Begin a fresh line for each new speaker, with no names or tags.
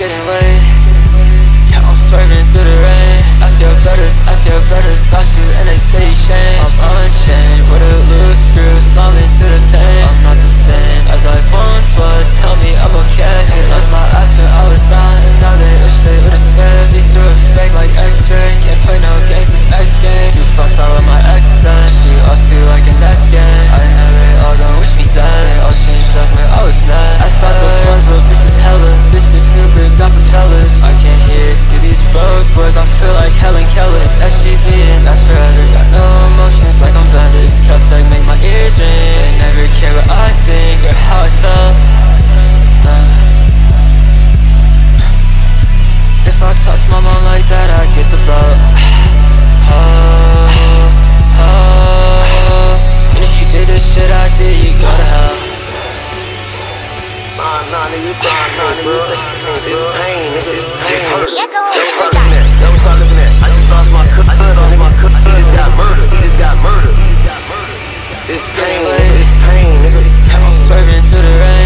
getting late Yeah, I'm swerving through the rain. I see your brothers, I see your brothers about you and they say you change It's SGB and that's forever, got no emotions like I'm blended This Kel-Tec make my ears ring, they never care what I think or how I felt Nah. If I touch my mom like that, I get the belt Oh, oh And if you did the shit I did, you go to hell
Nah, nah, nigga, nah, nah, nigga, this pain, nigga, this pain. It's game with pain, nigga. I'm swerving through the rain.